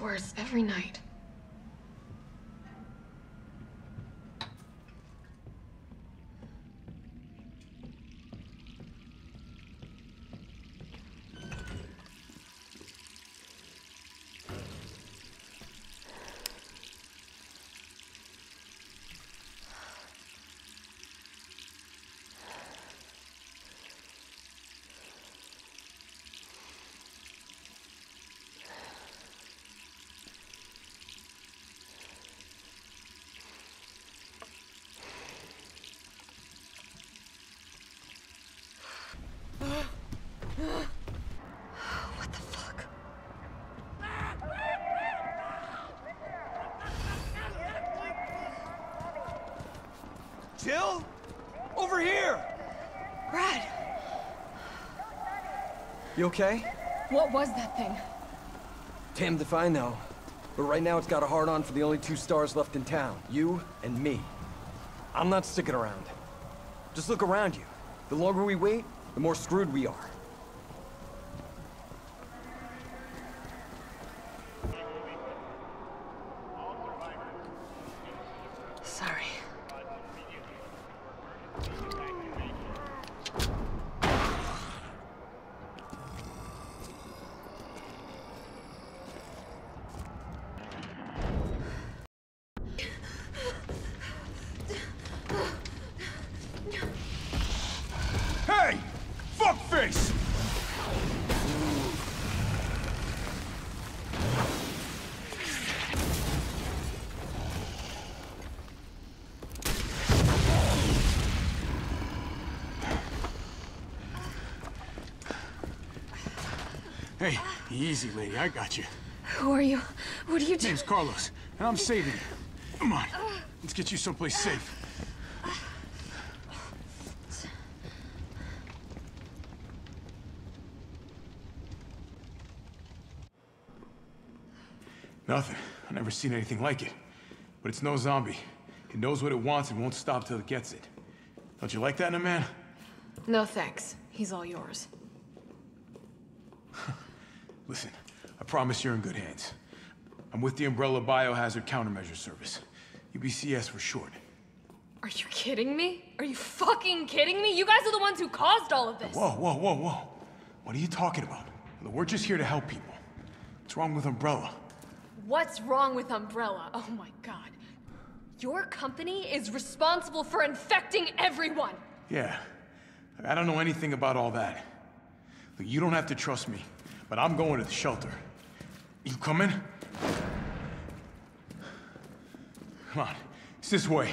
worse every night. Jill? Over here! Brad! You okay? What was that thing? Damned if I know. But right now it's got a hard-on for the only two stars left in town. You and me. I'm not sticking around. Just look around you. The longer we wait, the more screwed we are. Hey! Fuckface! Hey, easy, lady. I got you. Who are you? What are you doing? Name's Carlos, and I'm saving you. Come on, let's get you someplace safe. Nothing. I've never seen anything like it. But it's no zombie. It knows what it wants and won't stop till it gets it. Don't you like that in a man? No thanks. He's all yours. Listen, I promise you're in good hands. I'm with the Umbrella Biohazard Countermeasure Service. UBCS for short. Are you kidding me? Are you fucking kidding me? You guys are the ones who caused all of this. Whoa, whoa, whoa, whoa. What are you talking about? Look, We're just here to help people. What's wrong with Umbrella? What's wrong with Umbrella? Oh my god. Your company is responsible for infecting everyone. Yeah, I don't know anything about all that. Look, you don't have to trust me, but I'm going to the shelter. You coming? Come on, it's this way.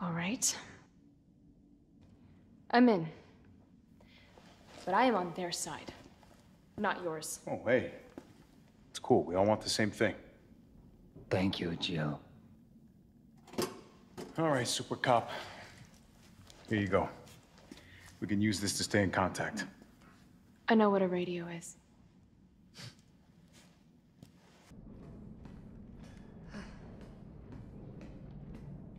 All right. I'm in. but I am on their side, not yours. Oh, hey. It's cool. We all want the same thing. Thank you, Jill. All right, Super Cop. Here you go. We can use this to stay in contact. I know what a radio is.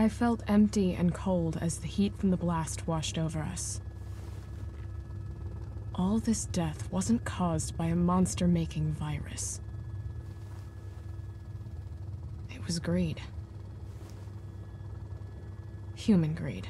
I felt empty and cold as the heat from the blast washed over us. All this death wasn't caused by a monster making virus. It was greed. Human greed.